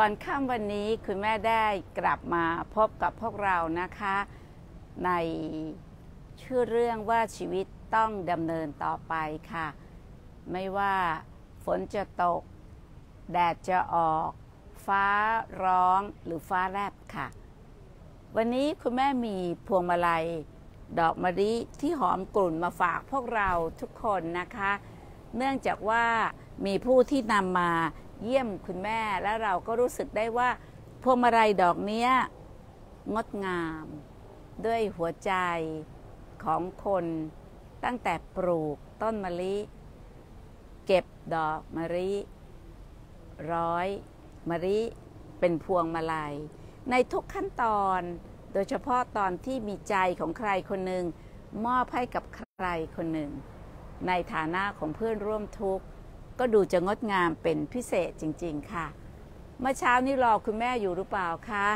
ก่อนค่ำวันนี้คุณแม่ได้กลับมาพบกับพวกเรานะคะ ในชื่อเรื่องว่าชีวิตต้องดำเนินต่อไปค่ะ ไม่ว่าฝนจะตก แดดจะออก ฟ้าร้องหรือฟ้าแลบค่ะ วันนี้คุณแม่มีพวงมาลัย ดอกมะลิที่หอมกลุ่นมาฝากพวกเราทุกคนนะคะ เนื่องจากว่ามีผู้ที่นำมา เยี่ยมคุณแม่และเราก็รู้สึกได้ว่าพวงมาลัยดอกนี้งดงาม ด้วยหัวใจของคนตั้งแต่ปลูกต้นมะลิ เก็บดอกมะลิ ร้อยมะลิเป็นพวงมาลัย ในทุกขั้นตอนโดยเฉพาะตอนที่มีใจของใครคนหนึ่งมอบให้กับใครคนหนึ่ง ในฐานะของเพื่อนร่วมทุกข์ ก็ดูจะงดงามเป็นพิเศษจริง ๆ ค่ะ เมื่อเช้านี้รอคุณแม่อยู่หรือเปล่าคะ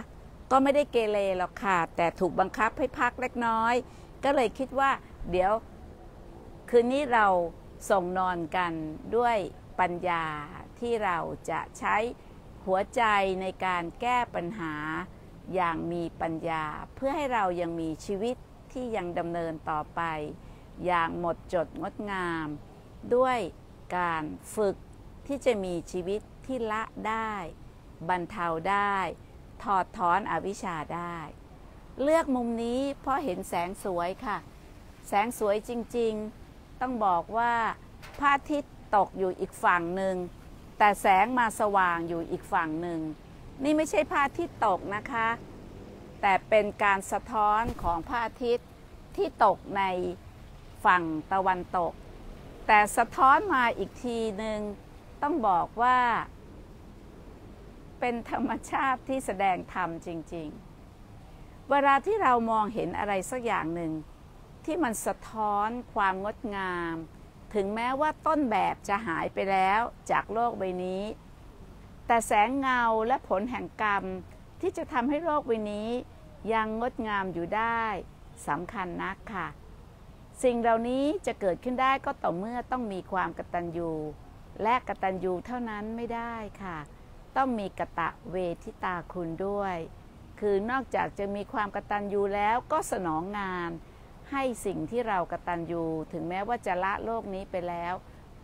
ก็ไม่ได้เกเรหรอกค่ะ แต่ถูกบังคับให้พักเล็กน้อย ก็เลยคิดว่า เดี๋ยว คืนนี้เราส่งนอนกันด้วยปัญญาที่เราจะใช้หัวใจในการแก้ปัญหาอย่างมีปัญญา เพื่อให้เรายังมีชีวิตที่ยังดำเนินต่อไป อย่างหมดจดงดงาม ด้วย การฝึกที่จะมีชีวิตที่ละได้ บรรเทาได้ ถอดถอนอวิชชาได้ เลือกมุมนี้เพราะเห็นแสงสวยค่ะ แสงสวยจริงๆ ต้องบอกว่าพระอาทิตย์ตกอยู่อีกฝั่งหนึ่ง แต่แสงมาสว่างอยู่อีกฝั่งหนึ่ง นี่ไม่ใช่พระอาทิตย์ตกนะคะ แต่เป็นการสะท้อนของพระอาทิตย์ที่ตกในฝั่งตะวันตก แต่สะท้อนมาอีกทีหนึ่งต้องบอกว่า เป็นธรรมชาติที่แสดงธรรมจริง ๆ เวลาที่เรามองเห็นอะไรสักอย่างหนึ่ง ที่มันสะท้อนความงดงาม ถึงแม้ว่าต้นแบบจะหายไปแล้วจากโลกใบนี้ แต่แสงเงาและผลแห่งกรรมที่จะทำให้โลกใบนี้ยังงดงามอยู่ได้สำคัญนักค่ะ สิ่งเหล่านี้จะเกิดขึ้นได้ก็ต่อเมื่อต้องมีความกตัญญู และกตัญญูเท่านั้นไม่ได้ค่ะ ต้องมีกะตะเวทิตาคุณด้วย คือนอกจากจะมีความกตัญญูแล้วก็สนองงาน ให้สิ่งที่เรากตัญญูถึงแม้ว่าจะละโลกนี้ไปแล้ว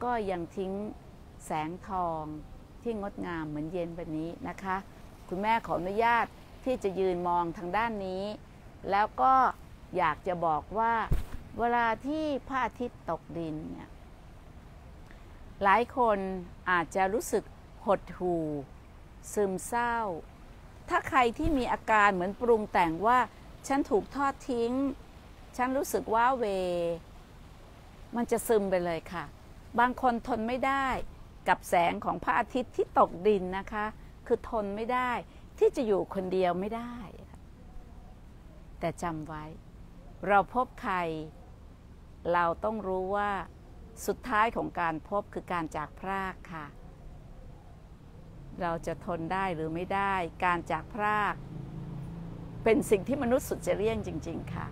ก็ยังทิ้งแสงทองที่งดงามเหมือนเย็นแบบนี้นะคะ คุณแม่ขออนุญาตที่จะยืนมองทางด้านนี้ แล้วก็อยากจะบอกว่า เวลาที่พระอาทิตย์ตกดินเนี่ยหลายคนอาจจะรู้สึกหดหู่ ซึมเศร้า ถ้าใครที่มีอาการเหมือนปรุงแต่งว่า ฉันถูกทอดทิ้ง ฉันรู้สึกว่าเว มันจะซึมไปเลยค่ะ บางคนทนไม่ได้กับแสงของพระอาทิตย์ที่ตกดินนะคะ คือทนไม่ได้ที่จะอยู่คนเดียวไม่ได้ แต่จำไว้ เราพบใคร เราต้องรู้ว่าสุดท้ายของการพบคือการจากพรากค่ะ เราจะทนได้หรือไม่ได้ การจากพราก เป็นสิ่งที่มนุษย์สุดจะเลี่ยงจริง ๆ ค่ะ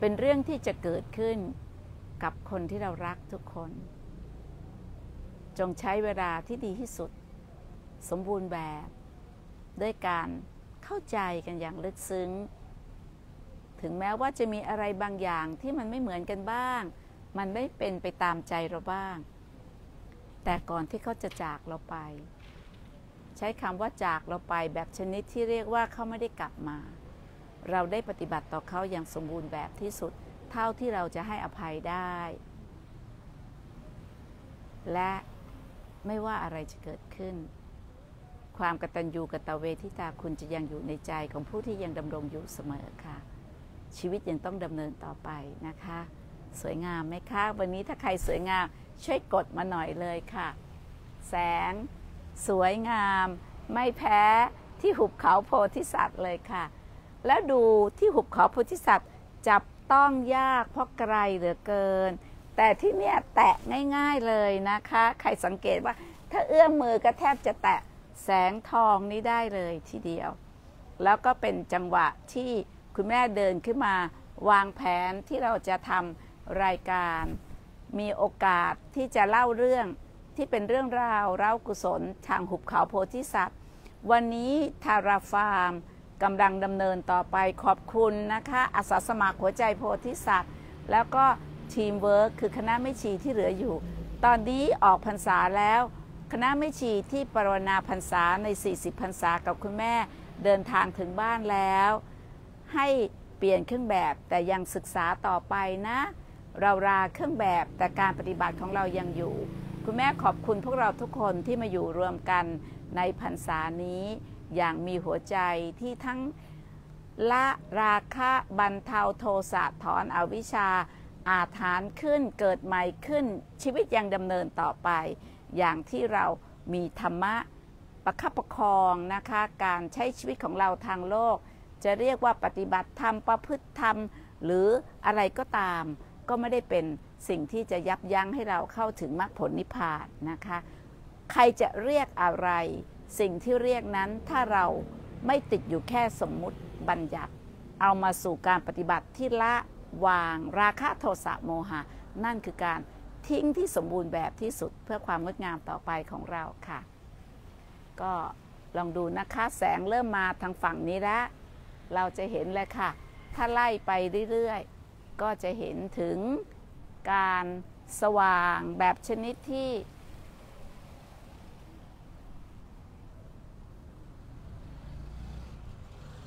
เป็นเรื่องที่จะเกิดขึ้นกับคนที่เรารักทุกคน จงใช้เวลาที่ดีที่สุด สมบูรณ์แบบ ด้วยการเข้าใจกันอย่างลึกซึ้ง ถึงแม้ว่าจะมีอะไรบางอย่างที่มันไม่เหมือนกันบ้าง มันไม่เป็นไปตามใจเราบ้าง แต่ก่อนที่เขาจะจากเราไป ใช้คำว่าจากเราไปแบบชนิดที่เรียกว่าเขาไม่ได้กลับมา เราได้ปฏิบัติต่อเขาอย่างสมบูรณ์แบบที่สุด เท่าที่เราจะให้อภัยได้ และไม่ว่าอะไรจะเกิดขึ้น ความกตัญญูกตเวทิตาคุณจะยังอยู่ในใจของผู้ที่ยังดำรงอยู่เสมอค่ะ ชีวิตยังต้องดำเนินต่อไปนะคะ สวยงามไหมคะ วันนี้ถ้าใครสวยงามช่วยกดมาหน่อยเลยค่ะ แสง สวยงาม ไม่แพ้ที่หุบเขาโพธิสัตว์เลยค่ะ แล้วดูที่หุบเขาโพธิสัตว์จับต้องยากเพราะไกลเหลือเกิน แต่ที่เนี่ยแตะง่ายๆเลยนะคะ ใครสังเกตว่า ถ้าเอื้อมมือก็แทบจะแตะแสงทองนี้ได้เลยทีเดียว แล้วก็เป็นจังหวะที่ คุณแม่เดินขึ้นมาวางแผนที่เราจะทำรายการ มีโอกาสที่จะเล่าเรื่องที่เป็นเรื่องราวเล่ากุศลทางหุบเขาโพธิสัตว์ วันนี้ทาราฟาร์มกำลังดำเนินต่อไปขอบคุณนะคะอาสาสมัครหัวใจโพธิสัตว์ แล้วก็ทีมเวิร์คคือคณะแม่ชีที่เหลืออยู่ ตอนนี้ออกพรรษาแล้ว คณะไม่ชีที่ปรวนาพรรษาใน 40 พรรษากับคุณแม่เดินทางถึงบ้านแล้ว ให้เปลี่ยนเครื่องแบบแต่ยังศึกษาต่อไปนะ เราราเครื่องแบบแต่การปฏิบัติของเรายังอยู่ คุณแม่ขอบคุณพวกเราทุกคนที่มาอยู่รวมกันในพรรษานี้ อย่างมีหัวใจที่ทั้งละราคะบรรเทาโทสะถอนอวิชชา อาถานขึ้นเกิดใหม่ขึ้นชีวิตยังดำเนินต่อไป อย่างที่เรามีธรรมะประคับประคองนะคะ การใช้ชีวิตของเราทางโลก จะเรียกว่าปฏิบัติธรรมประพฤติธรรม หรืออะไรก็ตาม ก็ไม่ได้เป็นสิ่งที่จะยับยั้งให้เราเข้าถึงมรรคผลนิพพานนะคะ ใครจะเรียกอะไร สิ่งที่เรียกนั้นถ้าเราไม่ติดอยู่แค่สมมุติบัญญัติ เอามาสู่การปฏิบัติที่ละวางราคะโทสะโมหะ นั่นคือการทิ้งที่สมบูรณ์แบบที่สุดเพื่อความงดงามต่อไปของเราค่ะ ก็ลองดูนะคะแสงเริ่มมาทางฝั่งนี้แล้ว เราจะเห็นเลยค่ะ ถ้าไล่ไปเรื่อยๆ ก็จะเห็นถึงการสว่างแบบชนิดที่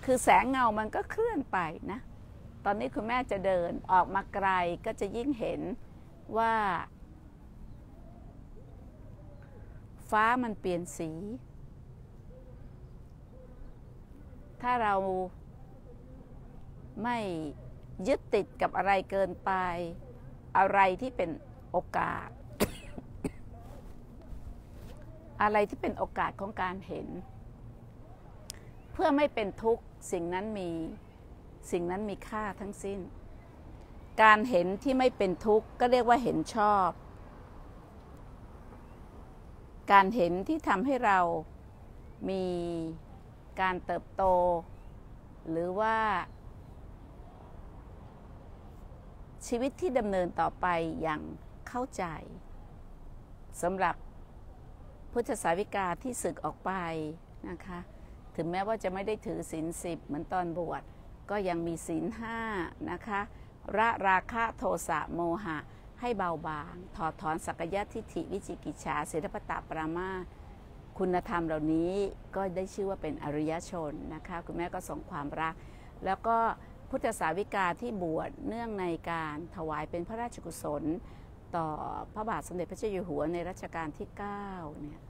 คือแสงเงามันก็เคลื่อนไปนะ ตอนนี้คุณแม่จะเดินออกมาไกลก็จะยิ่งเห็นว่า ฟ้ามันเปลี่ยนสี ถ้าเรา ไม่ยึดติดกับอะไรเกินไป อะไรที่เป็นโอกาส อะไรที่เป็นโอกาสของการเห็น เพื่อไม่เป็นทุกข์สิ่งนั้นมีสิ่งนั้นมีค่าทั้งสิ้น การเห็นที่ไม่เป็นทุกข์ก็เรียกว่าเห็นชอบ การเห็นที่ทำให้เรามีการเติบโต หรือว่า ชีวิตที่ดำเนินต่อไปอย่างเข้าใจสำหรับพุทธสาวิกาที่ศึกออกไปนะคะ ถึงแม้ว่าจะไม่ได้ถือศีลสิบเหมือนตอนบวชก็ยังมีศีลห้านะคะระราคะโทสะโมหะ ให้เบาบาง ถอดถอนสักยะทิฏฐิวิจิกิจฉาเสรปตะปรามาคุณธรรมเหล่านี้ก็ได้ชื่อว่าเป็นอริยชนนะคะ คุณแม่ก็ส่งความรัก แล้วก็ พุทธสาวิกาที่บวชเนื่องในการถวายเป็นพระราชกุศล ต่อพระบาทสมเด็จพระเจ้าอยู่หัวในรัชกาลที่9เนี่ย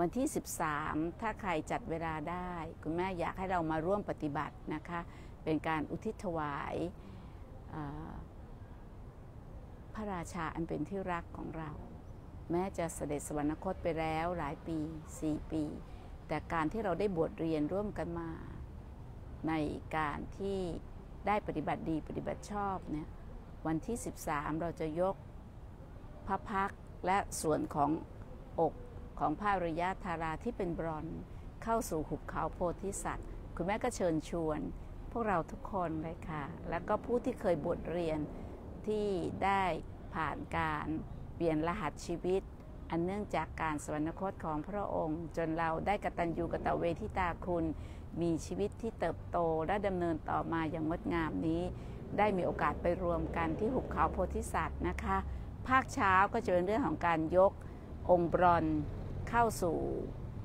วันที่ 13 ถ้าใครจัดเวลาได้ คุณแม่อยากให้เรามาร่วมปฏิบัตินะคะ เป็นการอุทิศถวายพระราชาอันเป็นที่รักของเรา แม้จะเสด็จสวรรคตไปแล้วหลายปี 4 ปี แต่การที่เราได้บวชเรียนร่วมกันมา ในการที่ ได้ปฏิบัติดีปฏิบัติชอบเนี่ยวันที่ 13 เราจะยกพระพักและส่วนของอกของพระริยะธาราที่เป็นบรอนเข้าสู่หุบเขาโพธิสัตว์ คุณแม่ก็เชิญชวน พวกเราทุกคนเลยค่ะ แล้วก็ผู้ที่เคยบวชเรียนที่ได้ผ่านการเปลี่ยนรหัสชีวิต อันเนื่องจากการสวรรคตของพระองค์ จนเราได้กตัญญูกตเวทิตาคุณ มีชีวิตที่เติบโตและดำเนินต่อมาอย่างงดงามนี้ ได้มีโอกาสไปรวมกันที่หุบเขาโพธิสัตว์นะคะ ภาคเช้าก็จะเป็นเรื่องของการยกองค์บรอนเข้าสู่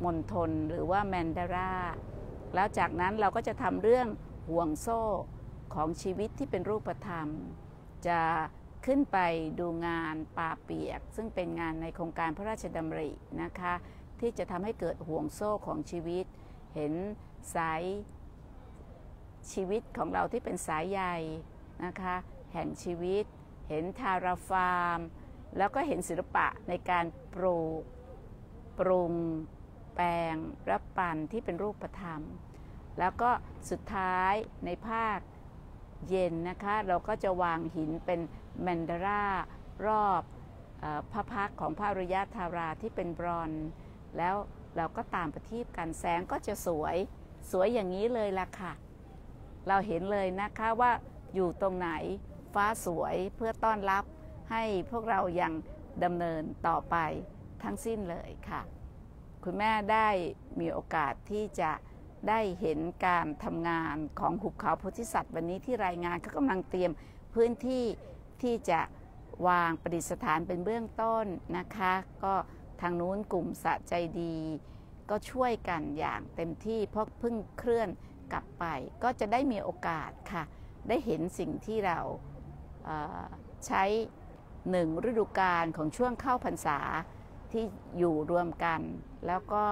มณฑลหรือว่าแมนดาราแล้วจากนั้นเราก็จะทำเรื่องห่วงโซ่ของชีวิตที่เป็นรูปธรรม จะขึ้นไปดูงานป่าเปียก ซึ่งเป็นงานในโครงการพระราชดำรินะคะ ที่จะทำให้เกิดห่วงโซ่ของชีวิต เห็น สายชีวิตของเราที่เป็นสายใยนะคะ แห่งชีวิต เห็นทาราฟาร์ม แล้วก็เห็นศิลปะในการปลูกปรุง แปลงรับปันที่เป็นรูปธรรม แล้วก็สุดท้ายในภาคเย็นนะคะ เราก็จะวางหินเป็นแมนดารารอบอพระพักของพระรยะธาราที่เป็นบรอน แล้วเราก็ตามประทีปกันแสงก็จะสวย สวยอย่างนี้เลยล่ะค่ะ เราเห็นเลยนะคะว่าอยู่ตรงไหนฟ้าสวยเพื่อต้อนรับให้พวกเรายังดำเนินต่อไปทั้งสิ้นเลยค่ะ คุณแม่ได้มีโอกาสที่จะได้เห็นการทำงานของหุบเขาโพธิสัตว์ วันนี้ที่รายงานเขากำลังเตรียมพื้นที่ที่จะวางประดิษฐานเป็นเบื้องต้นนะคะ ก็ทางนู้นกลุ่มสะใจดี ก็ช่วยกันอย่างเต็มที่เพราะเพิ่งเคลื่อนกลับไป ก็จะได้มีโอกาสค่ะ ได้เห็นสิ่งที่เราใช้หนึ่งฤดูกาลของช่วงเข้าพรรษาที่อยู่รวมกัน แล้วก็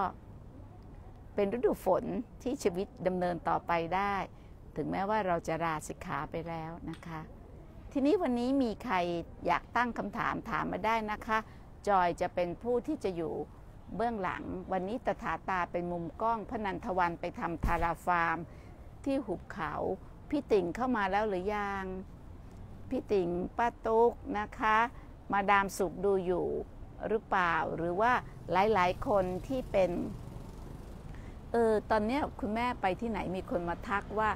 เป็นฤดูฝนที่ชีวิตดำเนินต่อไปได้ ถึงแม้ว่าเราจะราสิกขาไปแล้วนะคะ ทีนี้วันนี้มีใครอยากตั้งคำถามถามมาได้นะคะ จอยจะเป็นผู้ที่จะอยู่ เบื้องหลัง วันนี้ตถาตาเป็นมุมกล้องพนันทวันไปทำทาราฟาร์ม ที่หุบเขา พี่ติ่งเข้ามาแล้วหรือยัง พี่ติ่งป้าตุ๊กนะคะ มาดามสุขดูอยู่หรือเปล่าหรือว่าหลายๆ คนที่เป็นเออตอนนี้คุณแม่ไปที่ไหนมีคนมาทักว่า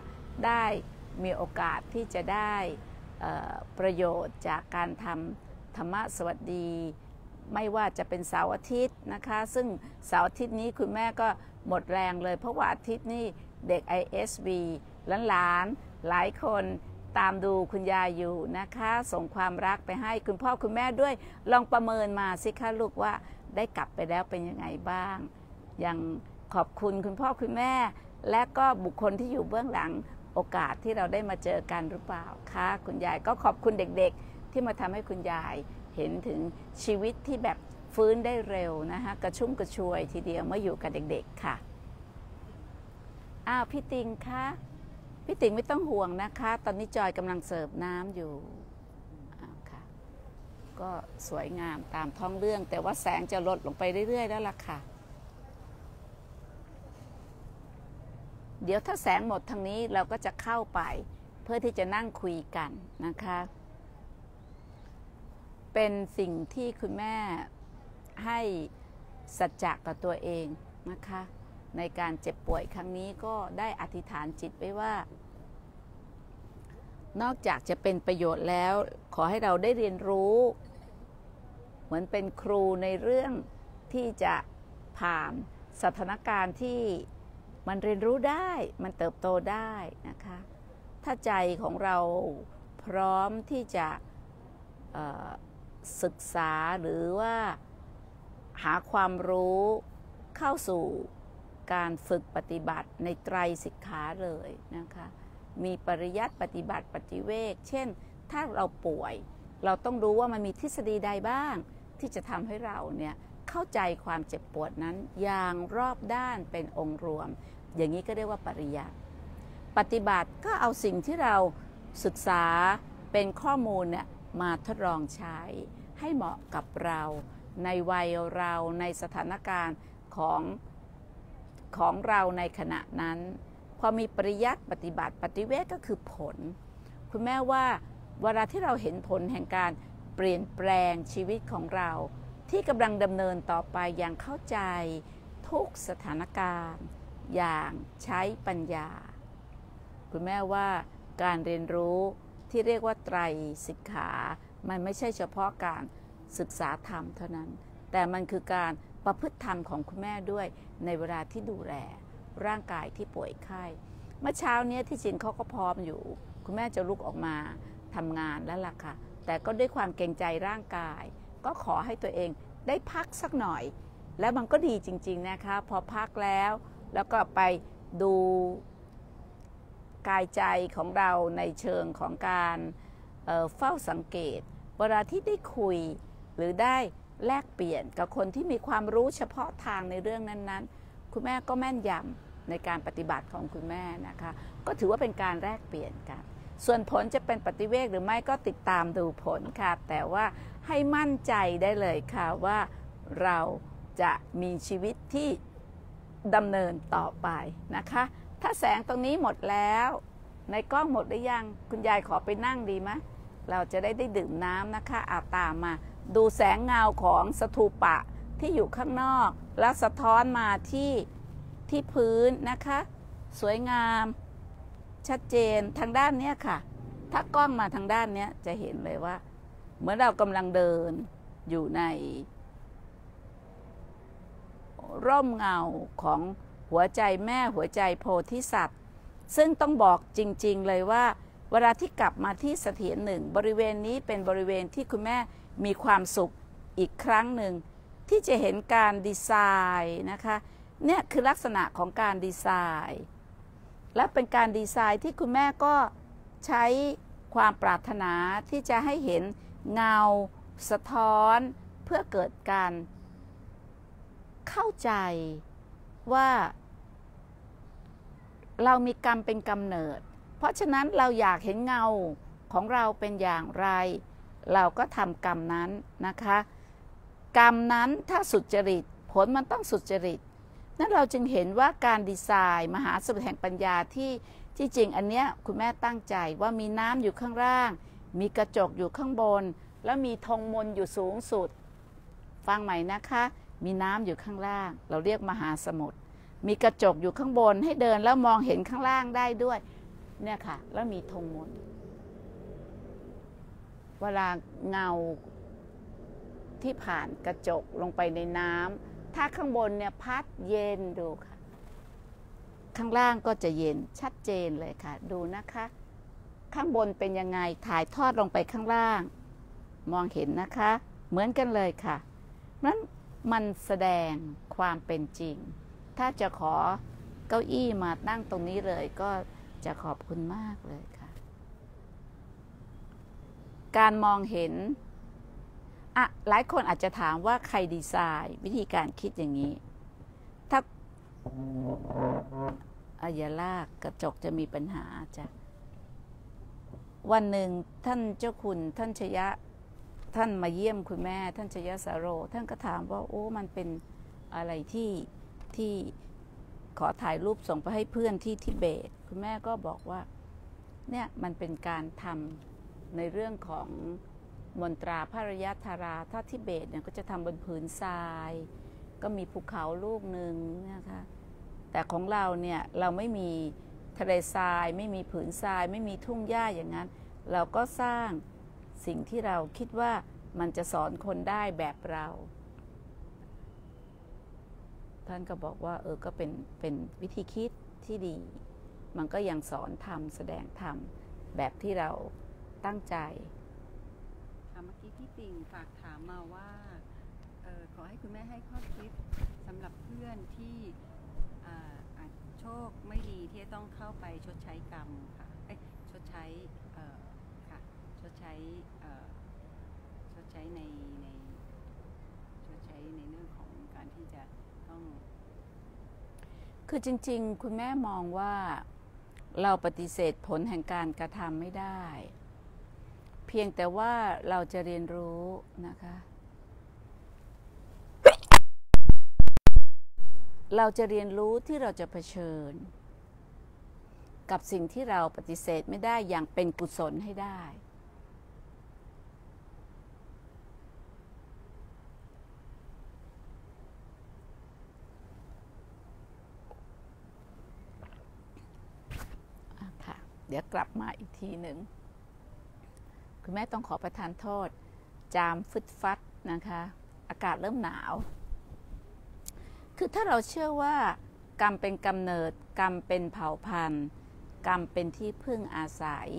ได้มีโอกาสที่จะได้ประโยชน์จากการทำธรรมะสวัสดี ไม่ว่าจะเป็นเสาร์อาทิตย์นะคะ ซึ่งเสาร์อาทิตย์นี้คุณแม่ก็หมดแรงเลย เพราะว่าอาทิตย์นี้เด็ก ISB หลานๆหลายคนตามดูคุณยายอยู่นะคะ ส่งความรักไปให้คุณพ่อคุณแม่ด้วย ลองประเมินมาสิคะลูกว่าได้กลับไปแล้วเป็นยังไงบ้างอย่างขอบคุณคุณพ่อคุณแม่ และก็บุคคลที่อยู่เบื้องหลังโอกาสที่เราได้มาเจอกันหรือเปล่าคะคุณยายก็ขอบคุณเด็กๆ ที่มาทำให้คุณยาย เห็นถึงชีวิตที่แบบฟื้นได้เร็วนะคะกระชุ่มกระชวยทีเดียวเมื่ออยู่กับเด็กๆค่ะอ้าวพี่ติงคะพี่ติงไม่ต้องห่วงนะคะ ตอนนี้จอยกำลังเสิร์ฟน้ำอยู่ค่ะก็สวยงามตามท้องเรื่อง แต่ว่าแสงจะลดลงไปเรื่อยๆแล้วล่ะค่ะ เดี๋ยวถ้าแสงหมดทางนี้เราก็จะเข้าไปเพื่อที่จะนั่งคุยกันนะคะ เป็นสิ่งที่คุณแม่ให้สัจจะกับตัวเองนะคะ ในการเจ็บป่วยครั้งนี้ก็ได้อธิษฐานจิตไว้ว่า นอกจากจะเป็นประโยชน์แล้ว ขอให้เราได้เรียนรู้ เหมือนเป็นครูในเรื่องที่จะผ่านสถานการณ์ที่มันเรียนรู้ได้มันเติบโตได้นะคะ ถ้าใจของเราพร้อมที่จะ ศึกษาหรือว่าหาความรู้เข้าสู่การฝึกปฏิบัติในไตรสิกขาเลยนะคะ มีปริยัติปฏิบัติปฏิเวกเช่น ถ้าเราป่วย เราต้องรู้ว่ามันมีทฤษฎีใดบ้าง ที่จะทำให้เราเนี่ยเข้าใจความเจ็บปวดนั้นอย่างรอบด้านเป็นองค์รวม อย่างนี้ก็เรียกว่าปริยัติปฏิบัติก็เอาสิ่งที่เราศึกษาเป็นข้อมูลเนี่ย มาทดลองใช้ให้เหมาะกับเราในวัยเราในสถานการณ์ของของเราในขณะนั้น พอมีปริยัติปฏิบัติปฏิเวทก็คือผล คุณแม่ว่าเวลาที่เราเห็นผลแห่งการเปลี่ยนแปลงชีวิตของเรา ที่กำลังดำเนินต่อไปอย่างเข้าใจทุกสถานการณ์ อย่างใช้ปัญญา คุณแม่ว่าการเรียนรู้ ที่เรียกว่าไตรสิกขา มันไม่ใช่เฉพาะการศึกษาธรรมเท่านั้น แต่มันคือการประพฤติธรรมของคุณแม่ด้วยในเวลาที่ดูแลร่างกายที่ป่วยไข้ เมื่อเช้าเนี้ยที่จริงเขาก็พร้อมอยู่ คุณแม่จะลุกออกมาทำงานแล้วล่ะค่ะ แต่ก็ด้วยความเกรงใจร่างกาย ก็ขอให้ตัวเองได้พักสักหน่อย แล้วมันก็ดีจริง ๆนะคะ พอพักแล้ว แล้วก็ไปดู กายใจของเราในเชิงของการเเฝ้าสังเกต เวลาที่ได้คุยหรือได้แลกเปลี่ยนกับคนที่มีความรู้เฉพาะทางในเรื่องนั้นๆ คุณแม่ก็แม่นยำในการปฏิบัติของคุณแม่นะคะ ก็ถือว่าเป็นการแลกเปลี่ยนกันส่วนผลจะเป็นปฏิเวกหรือไม่ก็ติดตามดูผลค่ะ แต่ว่าให้มั่นใจได้เลยค่ะว่าเราจะมีชีวิตที่ดำเนินต่อไปนะคะ ถ้าแสงตรงนี้หมดแล้ว ในกล้องหมดหรือยัง คุณยายขอไปนั่งดีไหมเราจะได้ได้ดื่มน้ำนะคะอาตามมา ดูแสงเงาของสถูปะที่อยู่ข้างนอก แล้วสะท้อนมาที่ที่พื้นนะคะ สวยงาม ชัดเจนทางด้านเนี้ยค่ะ ถ้ากล้องมาทางด้านเนี้ยจะเห็นเลยว่า เหมือนเรากำลังเดินอยู่ใน ร่มเงาของ หัวใจแม่หัวใจโพธิสัตว์ ซึ่งต้องบอกจริงๆเลยว่า เวลาที่กลับมาที่เสถียรหนึ่ง บริเวณนี้เป็นบริเวณที่คุณแม่มีความสุขอีกครั้งหนึ่ง ที่จะเห็นการดีไซน์นะคะเนี่ยคือลักษณะของการดีไซน์ และเป็นการดีไซน์ที่คุณแม่ก็ใช้ความปรารถนาที่จะให้เห็นเงา สะท้อน เพื่อเกิดการ เข้าใจว่า เรามีกรรมเป็นกำเนิด เพราะฉะนั้นเราอยากเห็นเงาของเราเป็นอย่างไร เราก็ทำกรรมนั้นนะคะ กรรมนั้นถ้าสุจริต ผลมันต้องสุจริต นั้นเราจึงเห็นว่าการดีไซน์มหาสมุทรแห่งปัญญาที่ที่จริงอันเนี้ยคุณแม่ตั้งใจว่ามีน้ำอยู่ข้างล่าง มีกระจกอยู่ข้างบน แล้วมีธงมนอยู่สูงสุด ฟังใหม่นะคะ มีน้ำอยู่ข้างล่าง เราเรียกมหาสมุทร มีกระจกอยู่ข้างบนให้เดินแล้วมองเห็นข้างล่างได้ด้วย เนี่ยค่ะ แล้วมีธงมนเวลาเงาที่ผ่านกระจกลงไปในน้ำถ้าข้างบนเนี่ยพัดเย็นดูค่ะ ข้างล่างก็จะเย็นชัดเจนเลยค่ะ ดูนะคะ ข้างบนเป็นยังไงถ่ายทอดลงไปข้างล่าง มองเห็นนะคะ เหมือนกันเลยค่ะนั้นมันแสดงความเป็นจริง ถ้าจะขอเก้าอี้มานั่งตรงนี้เลยก็จะขอบคุณมากเลยค่ะ การมองเห็นอะหลายคนอาจจะถามว่าใครดีไซน์วิธีการคิดอย่างนี้ ถ้าอายาลากกระจกจะมีปัญหาจ้ะวันหนึ่งท่านเจ้าคุณท่านชยะท่านมาเยี่ยมคุณแม่ ท่านชยะสาโร ท่านก็ถามว่าโอ้มันเป็นอะไรที่ ที่ขอถ่ายรูปส่งไปให้เพื่อนที่ทิเบต คุณแม่ก็บอกว่าเนี่ยมันเป็นการทำในเรื่องของมนตราพระรยาธาราถ้าทิเบตเนี่ยก็จะทำบนผืนทราย ก็มีภูเขาลูกหนึ่งนะคะแต่ของเราเนี่ยเราไม่มีทะเลทราย ไม่มีผืนทราย ไม่มีทุ่งหญ้าอย่างนั้น เราก็สร้างสิ่งที่เราคิดว่ามันจะสอนคนได้แบบเรา ท่านก็บอกว่าเออก็เป็นเป็นวิธีคิดที่ดี มันก็ยังสอนทำแสดงทำแบบที่เราตั้งใจค่ะเมื่อกี้พี่ปิงฝากถามมาว่าออขอให้คุณแม่ให้ข้อคิดสำหรับเพื่อนที่อาจโชคไม่ดีที่จะต้องเข้าไปชดใช้กรรมค่ะชดใช้ค่ะชดใช้ชดใช้ในในชดใช้ในเรื่องของการที่จะต้อง คือจริง ๆ คุณแม่มองว่าเราปฏิเสธผลแห่งการกระทำไม่ได้ เพียงแต่ว่าเราจะเรียนรู้นะคะ เราจะเรียนรู้ที่เราจะเผชิญ กับสิ่งที่เราปฏิเสธไม่ได้อย่างเป็นกุศลให้ได้ อะค่ะ เดี๋ยวกลับมาอีกทีหนึ่ง คุณแม่ต้องขอประทานโทษ จามฟึดฟัดนะคะ อากาศเริ่มหนาว คือถ้าเราเชื่อว่ากรรมเป็นกำเนิด กรรมเป็นเผ่าพันธุ์ กรรมเป็นที่พึ่งอาศัย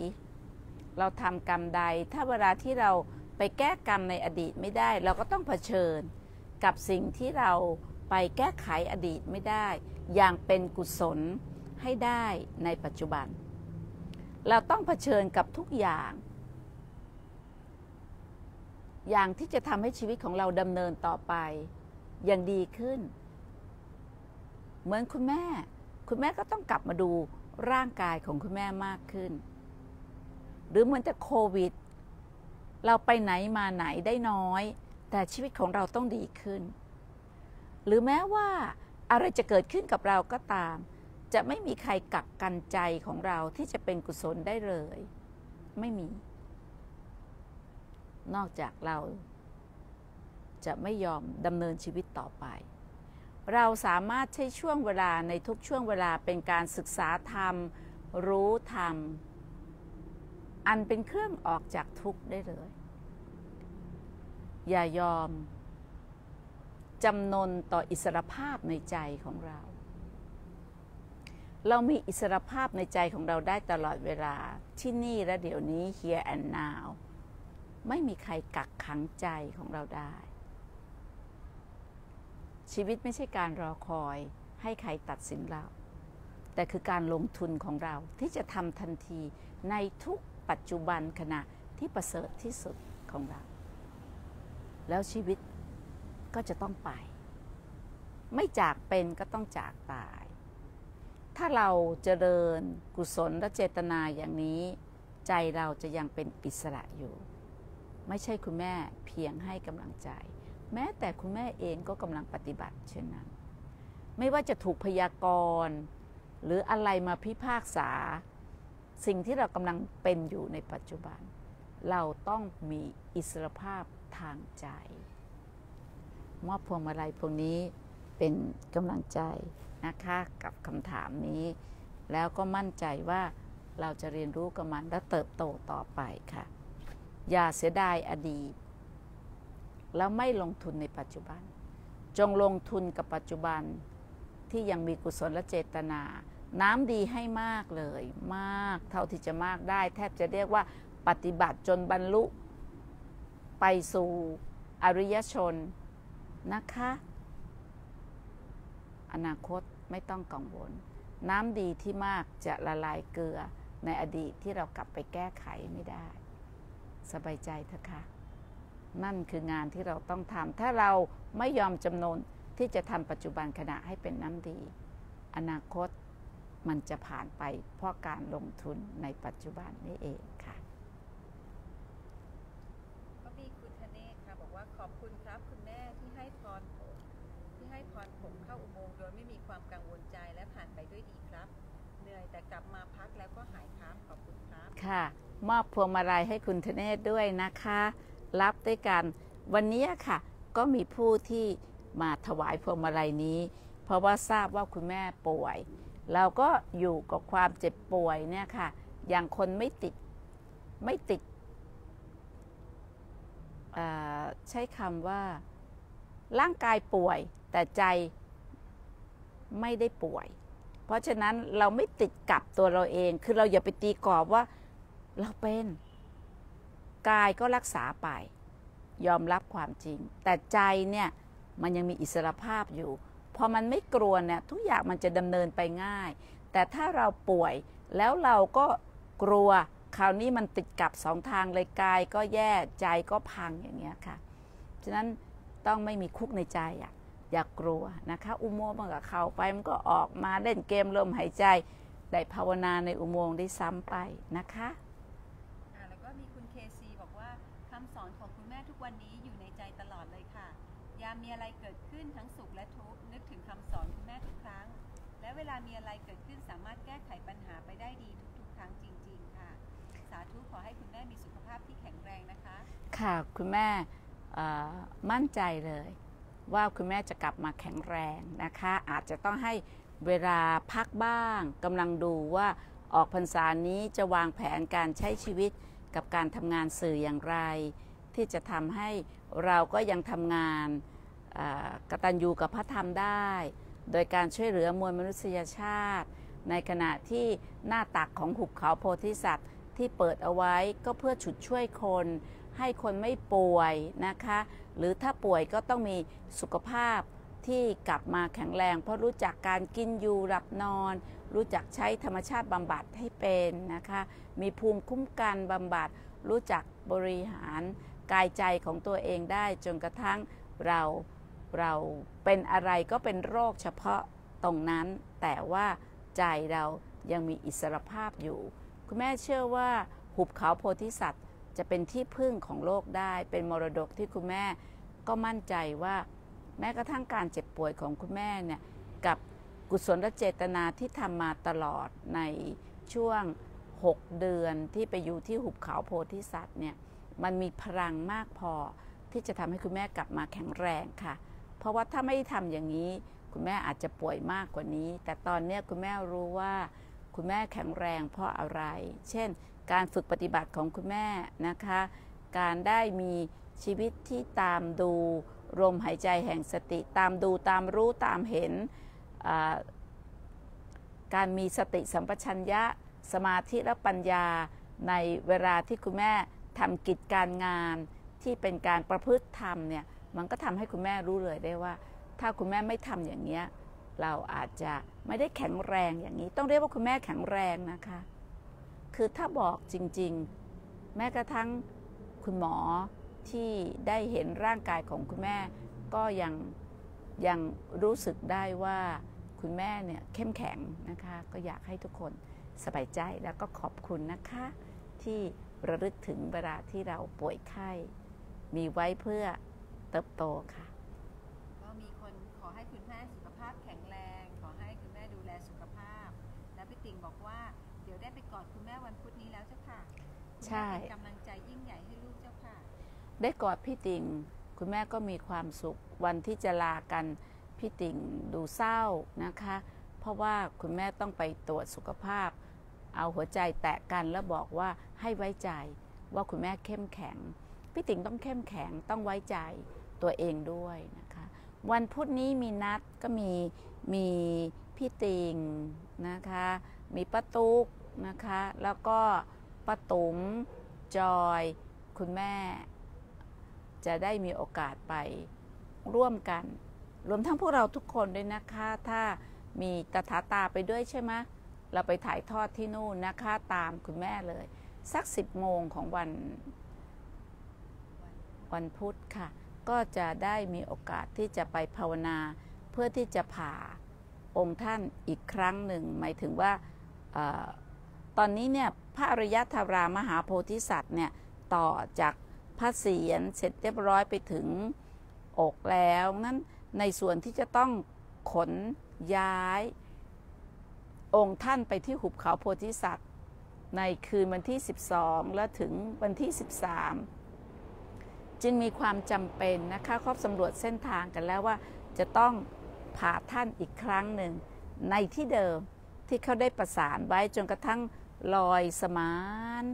เราทำกรรมใด ถ้าเวลาที่เราไปแก้กรรมในอดีตไม่ได้ เราก็ต้องเผชิญกับสิ่งที่เราไปแก้ไขอดีตไม่ได้ อย่างเป็นกุศลให้ได้ในปัจจุบัน เราต้องเผชิญกับทุกอย่าง อย่างที่จะทำให้ชีวิตของเราดำเนินต่อไป อย่างดีขึ้น เหมือนคุณแม่ คุณแม่ก็ต้องกลับมาดูร่างกายของคุณแม่มากขึ้น หรือเหมือนจะโควิด เราไปไหนมาไหนได้น้อย แต่ชีวิตของเราต้องดีขึ้น หรือแม้ว่าอะไรจะเกิดขึ้นกับเราก็ตาม จะไม่มีใครกักกันใจของเราที่จะเป็นกุศลได้เลย ไม่มี นอกจากเราจะไม่ยอมดำเนินชีวิตต่อไป เราสามารถใช้ช่วงเวลาในทุกช่วงเวลาเป็นการศึกษาธรรม รู้ธรรม อันเป็นเครื่องออกจากทุกข์ได้เลย อย่ายอมจำนนต่ออิสรภาพในใจของเรา เรามีอิสรภาพในใจของเราได้ตลอดเวลาที่นี่และเดี๋ยวนี้ here and now ไม่มีใครกักขังใจของเราได้ ชีวิตไม่ใช่การรอคอยให้ใครตัดสินเรา แต่คือการลงทุนของเราที่จะทำทันทีในทุกปัจจุบันขณะที่ประเสริฐที่สุดของเรา แล้วชีวิตก็จะต้องไป ไม่จากเป็นก็ต้องจากตาย ถ้าเราเจริญกุศลและเจตนาอย่างนี้ ใจเราจะยังเป็นอิสระอยู่ ไม่ใช่คุณแม่เพียงให้กำลังใจ แม้แต่คุณแม่เองก็กำลังปฏิบัติเช่นนั้น ไม่ว่าจะถูกพยากรณ์หรืออะไรมาพิพากษา สิ่งที่เรากำลังเป็นอยู่ในปัจจุบัน เราต้องมีอิสรภาพทางใจ มอบพวงมาลัยพวกนี้เป็นกำลังใจ นะคะกับคำถามนี้ แล้วก็มั่นใจว่าเราจะเรียนรู้กับมันและเติบโตต่อไปค่ะ อย่าเสียดายอดีต แล้วไม่ลงทุนในปัจจุบัน จงลงทุนกับปัจจุบันที่ยังมีกุศลและเจตนา น้ำดีให้มากเลย มากเท่าที่จะมากได้ แทบจะเรียกว่าปฏิบัติจนบรรลุ ไปสู่อริยชนนะคะ อนาคตไม่ต้องกังวล น้ำดีที่มากจะละลายเกลือในอดีตที่เรากลับไปแก้ไขไม่ได้ สบายใจเถอะค่ะ นั่นคืองานที่เราต้องทำถ้าเราไม่ยอมจำนนที่จะทำปัจจุบันขณะให้เป็นน้ำดี อนาคตมันจะผ่านไปเพราะการลงทุนในปัจจุบันนี้เองค่ะ ก็มีคุณธเนศค่ะบอกว่าขอบคุณครับคุณแม่ที่ให้พรผมที่ให้พรผมเข้าอุโมงค์โดยไม่มีความกังวลใจและผ่านไปด้วยดีครับ เหนื่อยแต่กลับมาพักแล้วก็หายครับขอบ ค่ะ มอบพวงมาลัยให้คุณธเนศด้วยนะคะ รับด้วยกัน วันนี้ค่ะ ก็มีผู้ที่มาถวายพวงมาลัยนี้ เพราะว่าทราบว่าคุณแม่ป่วย เราก็อยู่กับความเจ็บป่วยเนี่ยค่ะ อย่างคนไม่ติดไม่ติดใช้คำว่า ร่างกายป่วยแต่ใจไม่ได้ป่วย เพราะฉะนั้นเราไม่ติดกับตัวเราเอง คือเราอย่าไปตีกรอบว่า เราเป็นกายก็รักษาไป ยอมรับความจริง แต่ใจเนี่ยมันยังมีอิสรภาพอยู่ พอมันไม่กลัวเนี่ยทุกอย่างมันจะดำเนินไปง่าย แต่ถ้าเราป่วยแล้วเราก็กลัวคราวนี้มันติดกับสองทางเลยกายก็แย่ใจก็พังอย่างเงี้ยค่ะ ฉะนั้นต้องไม่มีคุกในใจอะอย่ากกลัวนะคะ อุโมงค์มันก็เข้าไปมันก็ออกมาเล่นเกมลมหายใจ ได้ภาวนาในอุโมงค์ได้ซ้ำไปนะคะามมีอะไรเกิดขึ้นทั้งสุขและทุกข์นึกถึงคำสอนคุณแม่ทุกครั้ง และเวลามีอะไรเกิดขึ้นสามารถแก้ไขปัญหาไปได้ดีทุกๆ ครั้งจริง ๆ ค่ะ สาธุขอให้คุณแม่มีสุขภาพที่แข็งแรงนะคะ ค่ะคุณแม่มั่นใจเลย ว่าคุณแม่จะกลับมาแข็งแรงนะคะ อาจจะต้องให้เวลาพักบ้างกำลังดูว่าออกพรรษานี้จะวางแผนการใช้ชีวิตกับการทำงานสื่ออย่างไร ที่จะทำให้เราก็ยังทำงาน กตัญญูกับพระธรรมได้ โดยการช่วยเหลือมวลมนุษยชาติ ในขณะที่หน้าตักของหุบเขาโพธิสัตว์ที่เปิดเอาไว้ก็เพื่อฉุดช่วยคน ให้คนไม่ป่วยนะคะ หรือถ้าป่วยก็ต้องมีสุขภาพที่กลับมาแข็งแรง เพราะรู้จักการกินอยู่หลับนอน รู้จักใช้ธรรมชาติบำบัดให้เป็นนะคะ มีภูมิคุ้มกันบำบัด รู้จักบริหารกายใจของตัวเองได้จนกระทั่งเรา เราเป็นอะไรก็เป็นโรคเฉพาะตรงนั้น แต่ว่าใจเรายังมีอิสรภาพอยู่ คุณแม่เชื่อว่าหุบเขาโพธิสัตว์จะเป็นที่พึ่งของโลกได้ เป็นมรดกที่คุณแม่ก็มั่นใจว่า แม้กระทั่งการเจ็บป่วยของคุณแม่เนี่ยกับกุศลและเจตนาที่ทำมาตลอดในช่วง 6 เดือนที่ไปอยู่ที่หุบเขาโพธิสัตว์เนี่ยมันมีพลังมากพอที่จะทำให้คุณแม่กลับมาแข็งแรงค่ะ เพราะว่าถ้าไม่ทำอย่างนี้ คุณแม่อาจจะป่วยมากกว่านี้ แต่ตอนนี้คุณแม่รู้ว่าคุณแม่แข็งแรงเพราะอะไร เช่น การฝึกปฏิบัติของคุณแม่นะคะ การได้มีชีวิตที่ตามดูลมหายใจแห่งสติ ตามดูตามรู้ตามเห็น การมีสติสัมปชัญญะ สมาธิและปัญญาในเวลาที่คุณแม่ทำกิจการงานที่เป็นการประพฤติธรรมเนี่ย มันก็ทำให้คุณแม่รู้เลยได้ว่า ถ้าคุณแม่ไม่ทำอย่างเนี้ยเราอาจจะไม่ได้แข็งแรงอย่างนี้ ต้องเรียกว่าคุณแม่แข็งแรงนะคะ คือถ้าบอกจริง ๆ แม้กระทั่งคุณหมอที่ได้เห็นร่างกายของคุณแม่ ก็ยังยังรู้สึกได้ว่าคุณแม่เนี่ยเข้มแข็งนะคะ ก็อยากให้ทุกคนสบายใจแล้วก็ขอบคุณนะคะ ที่ระลึกถึงเวลาที่เราป่วยไข้ มีไว้เพื่อ เติบโตค่ะ ก็มีคนขอให้คุณแม่สุขภาพแข็งแรง ขอให้คุณแม่ดูแลสุขภาพ และพี่ติ่งบอกว่า เดี๋ยวได้ไปกอดคุณแม่วันพุธนี้แล้วเจ้าค่ะใช่คุณแม่เป็นกำลังใจยิ่งใหญ่ให้ลูกเจ้าค่ะ ได้กอดพี่ติ่งคุณแม่ก็มีความสุขวันที่จะลากันพี่ติ่งดูเศร้านะคะ เพราะว่าคุณแม่ต้องไปตรวจสุขภาพ เอาหัวใจแตะกันแล้วบอกว่าให้ไว้ใจว่าคุณแม่เข้มแข็ง พี่ติ่งต้องเข้มแข็งต้องไว้ใจ ตัวเองด้วยนะคะ วันพุธนี้มีนัดก็มีมีพี่ติงนะคะ มีป้าตุ๊กนะคะ แล้วก็ป้าตุ๋มจอย คุณแม่ จะได้มีโอกาสไปร่วมกัน รวมทั้งพวกเราทุกคนด้วยนะคะ ถ้ามีตถาตาไปด้วยใช่ไหมเราไปถ่ายทอดที่นู่นนะคะตามคุณแม่เลย สักสิบโมงของวันวันพุธค่ะ ก็จะได้มีโอกาสที่จะไปภาวนาเพื่อที่จะผ่าองค์ท่านอีกครั้งหนึ่ง หมายถึงว่าออตอนนี้เนี่ยพระอริยธารามหาโพธิสัตว์เนี่ยต่อจากพระเศียรเสร็จเรียบร้อยไปถึงอกแล้วนั้นในส่วนที่จะต้องขนย้าย องค์ท่านไปที่หุบเขาโพธิสัตว์ ในคืนวันที่ 12 และถึงวันที่ 13 จึงมีความจำเป็นนะคะครอบสำรวจเส้นทางกันแล้วว่า จะต้องผ่าท่านอีกครั้งหนึ่ง ในที่เดิมที่เขาได้ประสานไว้จนกระทั่งลอยสมาน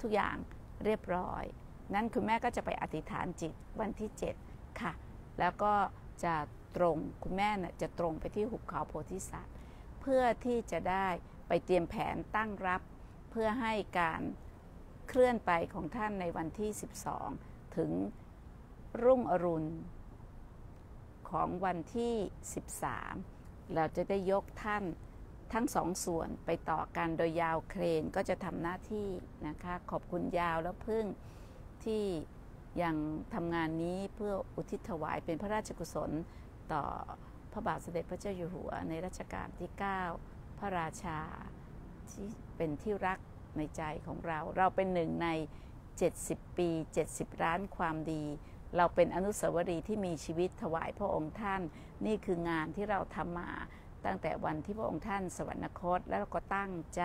ทุกอย่างเรียบร้อย นั้นคุณแม่ก็จะไปอธิษฐานจิตวันที่ 7 ค่ะ แล้วก็จะตรงคุณแม่น่ะจะตรงไปที่หุบเขาโพธิสัตว์ เพื่อที่จะได้ไปเตรียมแผนตั้งรับ เพื่อให้การเคลื่อนไปของท่านในวันที่ 12 ถึงรุ่งอรุณ ของวันที่ 13 เราจะได้ยกท่านทั้งสองส่วนไปต่อกันโดยยาวเครนก็จะทำหน้าที่นะคะ ขอบคุณยาวแล้วพึ่งที่ยังทำงานนี้เพื่ออุทิศถวายเป็นพระราชกุศลต่อพระบาทสมเด็จพระเจ้าอยู่หัวในรัชกาลที่ 9 พระราชาที่เป็นที่รักในใจของเรา เราเป็นหนึ่งใน 70 ปี 70 ล้านความดี เราเป็นอนุสาวรีย์ที่มีชีวิตถวายพระองค์ท่าน นี่คืองานที่เราทำมาตั้งแต่วันที่พระองค์ท่านสวรรคต แล้วเราก็ตั้งใจ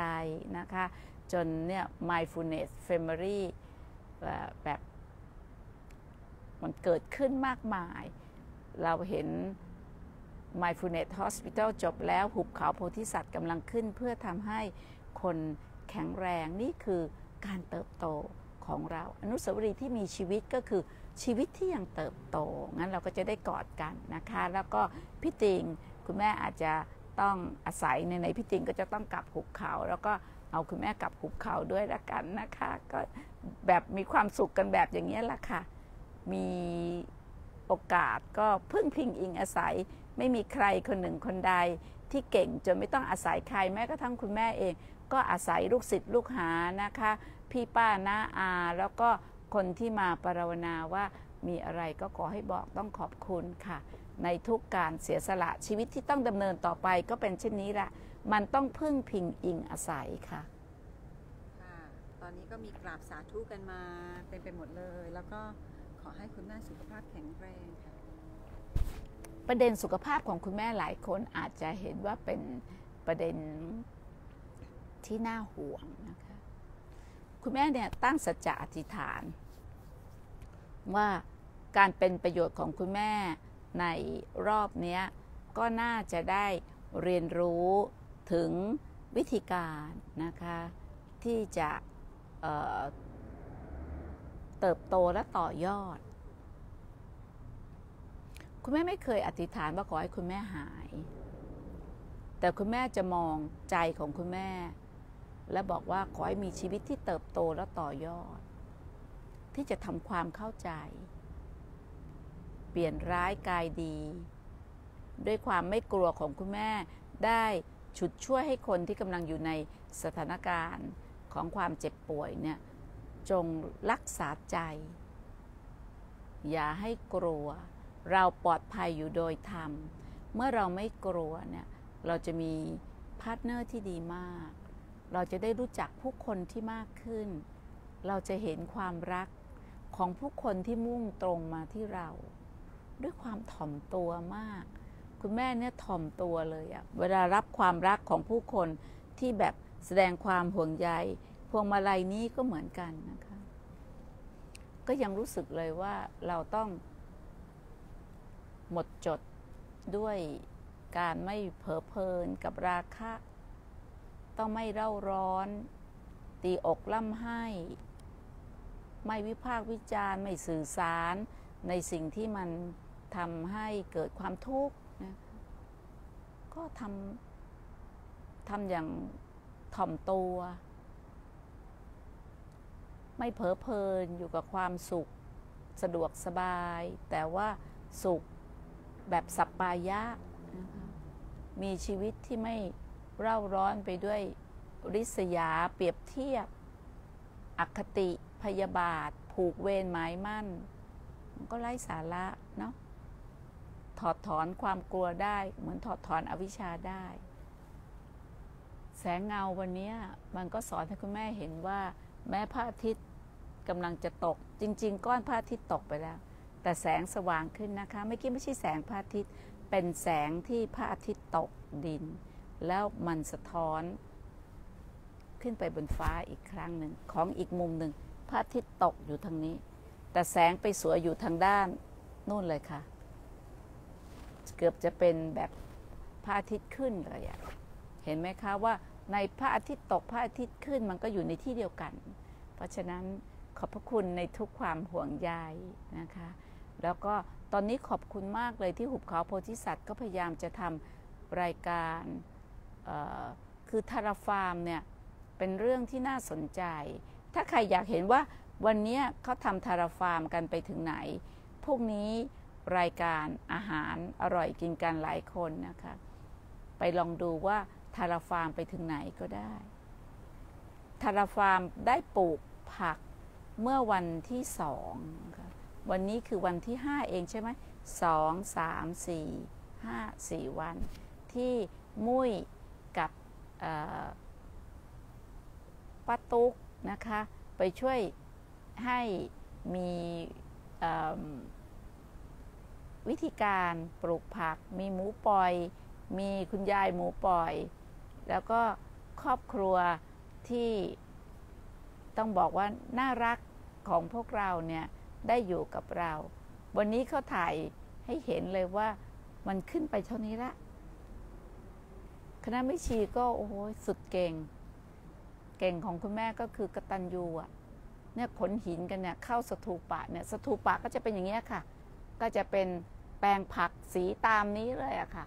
นะคะ จนเนี่ย mindfulness family แบบมันเกิดขึ้นมากมาย เราเห็น mindfulness hospital จบแล้ว หุบเขาโพธิสัตว์กำลังขึ้น เพื่อทำให้คนแข็งแรงนี่คือการเติบโต ของเรา อนุสาวรีย์ที่มีชีวิตก็คือชีวิตที่ยังเติบโต งั้นเราก็จะได้กอดกันนะคะ แล้วก็พี่ติงคุณแม่อาจจะต้องอาศัยในในพี่ติงก็จะต้องกลับหุบเขา แล้วก็เอาคุณแม่กลับหุบเขาด้วยละกันนะคะ ก็แบบมีความสุขกันแบบอย่างนี้ละค่ะ มีโอกาสก็พึ่งพิงอิงอาศัย ไม่มีใครคนหนึ่งคนใดที่เก่งจนไม่ต้องอาศัยใครแม้กระทั่งคุณแม่เอง ก็อาศัยลูกศิษย์ลูกหานะคะ พี่ป้าน้าอา แล้วก็คนที่มาปรารนาว่ามีอะไรก็ขอให้บอกต้องขอบคุณค่ะ ในทุกการเสียสละชีวิตที่ต้องดำเนินต่อไปก็เป็นเช่นนี้แหละ มันต้องพึ่งพิงอิงอาศัยค่ะค่ะ ตอนนี้ก็มีกราบสาธุกันมาเต็มไปหมดเลย แล้วก็ขอให้คุณแม่สุขภาพแข็งแรงค่ะ ประเด็นสุขภาพของคุณแม่หลายคนอาจจะเห็นว่าเป็นประเด็นที่น่าห่วงนะคะ คุณแม่เนี่ยตั้งสัจจะอธิษฐาน ว่าการเป็นประโยชน์ของคุณแม่ในรอบนี้ก็น่าจะได้เรียนรู้ถึงวิธีการนะคะที่จะเเติบโตและต่อยอด คุณแม่ไม่เคยอธิษฐานว่าขอให้คุณแม่หาย แต่คุณแม่จะมองใจของคุณแม่ และบอกว่าขอให้มีชีวิตที่เติบโตและต่อยอด ที่จะทำความเข้าใจ เปลี่ยนร้ายกายดี ด้วยความไม่กลัวของคุณแม่ ได้ฉุดช่วยให้คนที่กำลังอยู่ในสถานการณ์ของความเจ็บป่วยเนี่ยจงรักษาใจ อย่าให้กลัว เราปลอดภัยอยู่โดยธรรม เมื่อเราไม่กลัวเนี่ยเราจะมี partner ที่ดีมาก เราจะได้รู้จักผู้คนที่มากขึ้น เราจะเห็นความรักของผู้คนที่มุ่งตรงมาที่เรา ด้วยความถ่อมตัวมาก คุณแม่เนี่ยถ่อมตัวเลยอะเวลารับความรักของผู้คนที่แบบแสดงความห่วงใย พวงมาลัยนี้ก็เหมือนกันนะคะ ก็ยังรู้สึกเลยว่าเราต้อง หมดจดด้วยการไม่เผลอเพลินกับราคะ ต้องไม่เร่าร้อน ตีอกล่ำให้ ไม่วิพากษ์วิจารณ์ไม่สื่อสารในสิ่งที่มันทำให้เกิดความทุกข์นะก็ทำทำอย่างถ่อมตัว ไม่เผลอเพลินอยู่กับความสุขสะดวกสบาย แต่ว่าสุขแบบสัปปายะนะคะมีชีวิตที่ไม่ เร่าร้อนไปด้วยริษยาเปรียบเทียบ อคติพยาบาท ผูกเวรหมายมั่น มันก็ไร้สาระเนาะถอดถอนความกลัวได้ เหมือนถอดถอนอวิชชาได้ แสงเงาวันนี้มันก็สอนให้คุณแม่เห็นว่า แม้พระอาทิตย์กำลังจะตก จริง ๆ ก้อนพระอาทิตย์ตกไปแล้ว แต่แสงสว่างขึ้นนะคะเมื่อกี้ไม่ใช่แสงพระอาทิตย์ เป็นแสงที่พระอาทิตย์ตกดิน แล้วมันสะท้อนขึ้นไปบนฟ้าอีกครั้งหนึ่งของอีกมุมหนึ่งพระอาทิตย์ตกอยู่ทางนี้ แต่แสงไปสวยอยู่ทางด้านนู่นเลยค่ะ เกือบจะเป็นแบบพระอาทิตย์ขึ้นเลยอะเห็นไหมคะว่าในพระอาทิตย์ตกพระอาทิตย์ขึ้นมันก็อยู่ในที่เดียวกัน เพราะฉะนั้นขอบพระคุณในทุกความห่วงใยนะคะ แล้วก็ตอนนี้ขอบคุณมากเลยที่หุบเขาโพธิสัตว์ก็พยายามจะทำรายการ คือทาราฟาร์มเนี่ยเป็นเรื่องที่น่าสนใจ ถ้าใครอยากเห็นว่าวันนี้เขาทำทาราฟาร์มกันไปถึงไหน พวกนี้รายการอาหารอร่อยกินกันหลายคนนะคะ ไปลองดูว่าทาราฟาร์มไปถึงไหนก็ได้ทาราฟาร์มได้ปลูกผักเมื่อวันที่สองวันนี้คือวันที่ห้าเองใช่ไหมสองสามสี่ห้าสี่วัน ที่มุ้ย ป้าตุ๊กนะคะไปช่วยให้มีวิธีการปลูกผัก มีหมูปล่อย มีคุณยายหมูปล่อย แล้วก็ครอบครัวที่ต้องบอกว่าน่ารักของพวกเราเนี่ยได้อยู่กับเรา วันนี้เขาถ่ายให้เห็นเลยว่ามันขึ้นไปเท่านี้ละ คณะแม่ชีก็โอ้โหสุดเก่ง เก่งของคุณแม่ก็คือกตัญญูอะเนี่ยขนหินกันเนี่ยเข้าสถูปะเนี่ยสถูปะก็จะเป็นอย่างเงี้ยค่ะ ก็จะเป็นแปลงผักสีตามนี้เลยอะค่ะ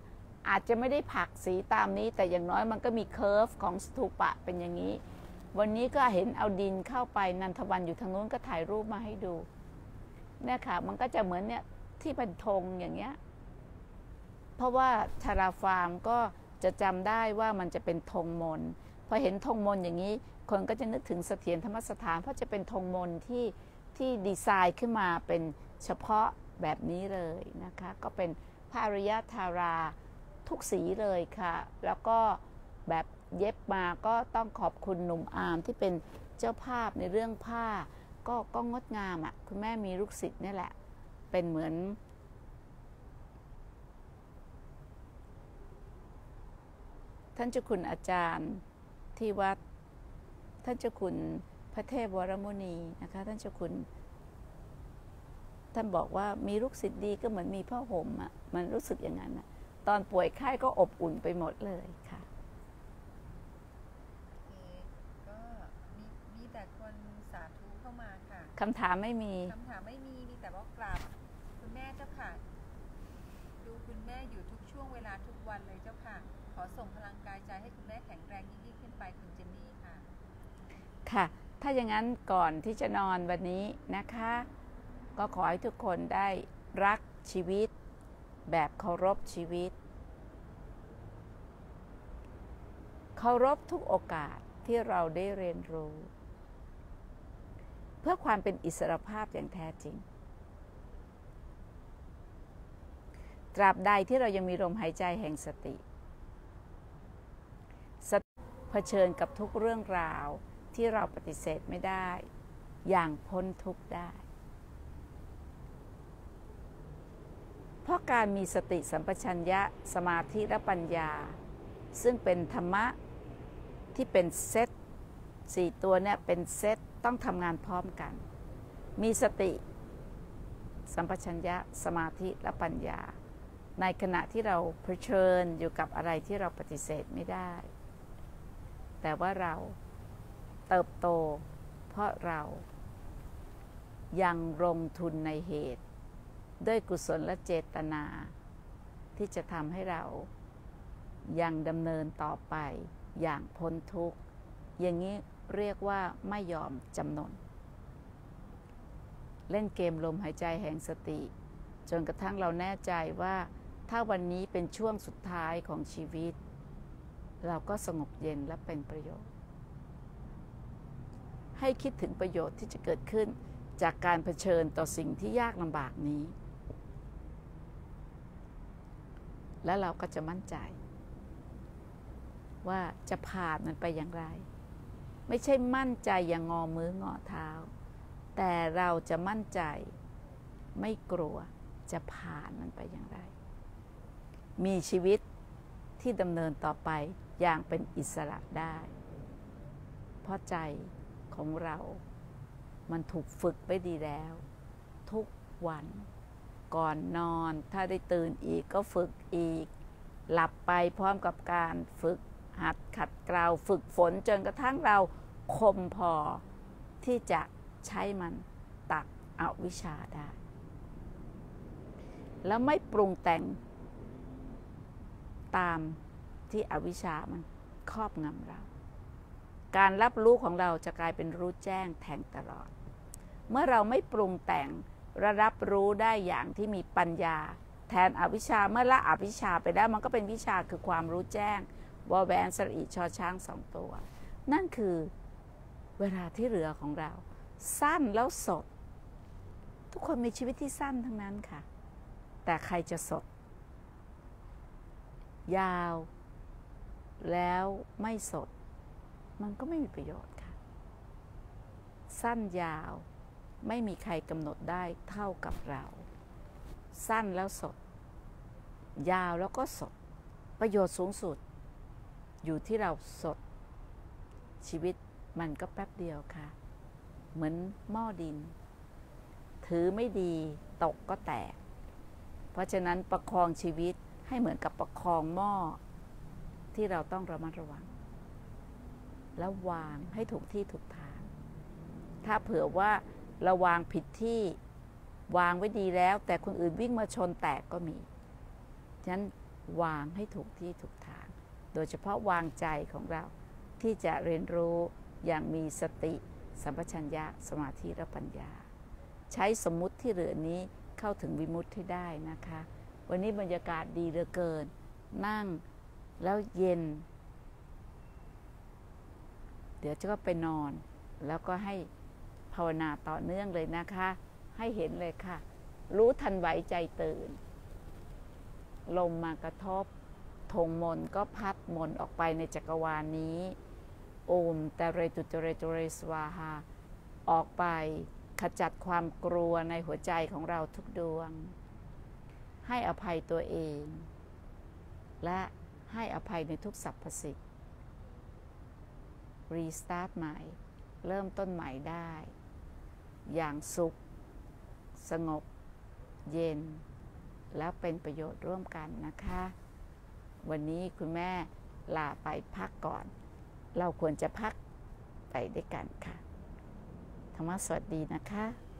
อาจจะไม่ได้ผักสีตามนี้ แต่อย่างน้อยมันก็มี curve ของสถูปะเป็นอย่างนี้ วันนี้ก็เห็นเอาดินเข้าไปนันทวันอยู่ทางนู้นก็ถ่ายรูปมาให้ดูเนี่ยค่ะ มันก็จะเหมือนเนี่ยที่เป็นธงอย่างเงี้ย เพราะว่าชาราฟาร์มก็ จะจำได้ว่ามันจะเป็นธงมนพอเห็นธงมนอย่างนี้ คนก็จะนึกถึงเสถียรธรรมสถาน เพราะจะเป็นธงมนที่ที่ดีไซน์ขึ้นมาเป็นเฉพาะแบบนี้เลยนะคะ ก็เป็นผ้าอริยธาราทุกสีเลยค่ะ แล้วก็แบบเย็บมาก็ต้องขอบคุณหนุ่มอาร์มที่เป็นเจ้าภาพในเรื่องผ้า ก็ก็งดงามอะ่ะคุณแม่มีลูกศิษย์นี่แหละ เป็นเหมือน ท่านเจ้าคุณอาจารย์ที่วัด ท่านเจ้าคุณพระเทพวรมุนีนะคะ ท่านเจ้าคุณ ท่านบอกว่ามีลูกศิษย์ดีก็เหมือนมีพ่อห่มอะ่ะมันรู้สึกอย่างนั้นอะตอนป่วยไข้ก็อบอุ่นไปหมดเลยค่ะคำถามไม่มีคำถามไม่มีมีแต่ว่ากราบคุณแม่เจ้าค่ะ ดูคุณแม่อยู่ทุกช่วงเวลาทุกวันเลยเจ้าค่ะ ขอส่งพลังกายใจให้คุณแม่แข็งแรงยิ่งๆขึ้นไปคุณเจนนี่ค่ะ ค่ะ ถ้าอย่างนั้นก่อนที่จะนอนวันนี้นะคะ ก็ขอให้ทุกคนได้รักชีวิต แบบเคารพชีวิต เคารพทุกโอกาสที่เราได้เรียนรู้ เพื่อความเป็นอิสรภาพอย่างแท้จริง ตราบใดที่เรายังมีลมหายใจแห่งสติสติเผชิญกับทุกเรื่องราว ที่เราปฏิเสธไม่ได้ อย่างพ้นทุกข์ได้ เพราะการมีสติสัมปชัญญะสมาธิและปัญญา ซึ่งเป็นธรรมะที่เป็นเซตสี่ตัวเนี่ยเป็นเซตต้องทำงานพร้อมกัน มีสติ สัมปชัญญะ สมาธิและปัญญา ในขณะที่เราเผชิญอยู่กับอะไรที่เราปฏิเสธไม่ได้ แต่ว่าเรา เติบโต เพราะเรายังลงทุนในเหตุ ด้วยกุศลและเจตนา ที่จะทำให้เรายังดำเนินต่อไปอย่างพ้นทุกข์ อย่างนี้เรียกว่าไม่ยอมจำนน เล่นเกมลมหายใจแห่งสติ จนกระทั่งเราแน่ใจว่าถ้าวันนี้เป็นช่วงสุดท้ายของชีวิต เราก็สงบเย็นและเป็นประโยชน์ ให้คิดถึงประโยชน์ที่จะเกิดขึ้น จากการเผชิญต่อสิ่งที่ยากลำบากนี้ แล้วเราก็จะมั่นใจ ว่าจะผ่านมันไปอย่างไร ไม่ใช่มั่นใจอย่างงอมืองอเท้า แต่เราจะมั่นใจ ไม่กลัวจะผ่านมันไปอย่างไร มีชีวิตที่ดำเนินต่อไปอย่างเป็นอิสระได้ เพราะใจ ของเรา มันถูกฝึกไว้ดีแล้ว ทุกวัน ก่อนนอน ถ้าได้ตื่นอีกก็ฝึกอีก หลับไปพร้อมกับการฝึกหัดขัดเกลาฝึกฝนจนกระทั่งเราคมพอที่จะใช้มันตักเอาวิชาได้ แล้วไม่ปรุงแต่งตามที่อวิชามันครอบงำเรา การรับรู้ของเราจะกลายเป็นรู้แจ้งแทงตลอด เมื่อเราไม่ปรุงแต่งระรับรู้ได้อย่างที่มีปัญญา แทนอวิชชาเมื่อละอวิชชาไปแล้วมันก็เป็นวิชาคือความรู้แจ้งวอแวนสรีชอช้างสองตัว นั่นคือเวลาที่เหลือของเรา สั้นแล้วสด ทุกคนมีชีวิตที่สั้นทั้งนั้นค่ะ แต่ใครจะสด ยาว แล้วไม่สด มันก็ไม่มีประโยชน์ค่ะ สั้นยาวไม่มีใครกำหนดได้เท่ากับเรา สั้นแล้วสด ยาวแล้วก็สด ประโยชน์สูงสุด อยู่ที่เราสด ชีวิตมันก็แป๊บเดียวค่ะ เหมือนหม้อดิน ถือไม่ดีตกก็แตก เพราะฉะนั้นประคองชีวิตให้เหมือนกับประคองหม้อที่เราต้องระมัดระวัง แล้ววางให้ถูกที่ถูกทาง ถ้าเผื่อว่าเราวางผิดที่วางไว้ดีแล้ว แต่คนอื่นวิ่งมาชนแตกก็มี ฉะนั้นวางให้ถูกที่ถูกทาง โดยเฉพาะวางใจของเราที่จะเรียนรู้อย่างมีสติสัมปชัญญะสมาธิและปัญญา ใช้สมมุติที่เหลือนี้เข้าถึงวิมุตติให้ได้นะคะ วันนี้บรรยากาศดีเหลือเกิน นั่งแล้วเย็น เดี๋ยวจะก็ไปนอน แล้วก็ให้ภาวนาต่อเนื่องเลยนะคะ ให้เห็นเลยค่ะ รู้ทันไหวใจตื่น ลมมากระทบธงมนก็พัดมนออกไปในจักรวาลนี้ โอมแต่เรตุเตเรตุเรสวาหาออกไปขจัดความกลัวในหัวใจของเราทุกดวง ให้อภัยตัวเอง และให้อภัยในทุกสรรพสิ่ง รีสตาร์ทใหม่ เริ่มต้นใหม่ได้ อย่างสุข สงบ เย็น แล้วเป็นประโยชน์ร่วมกันนะคะ วันนี้คุณแม่ลาไปพักก่อน เราควรจะพักไปด้วยกันค่ะ ธรรมะสวัสดีนะคะ